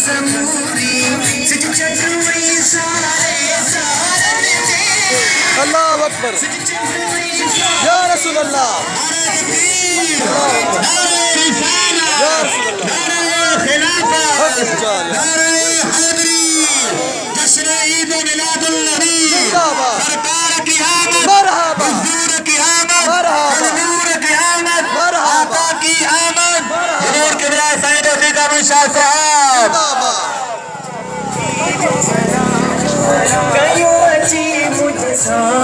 Some اللہ اکبر۔ یا رسول اللہ۔ یا رسول اللہ۔ مرحبا۔ صاحب۔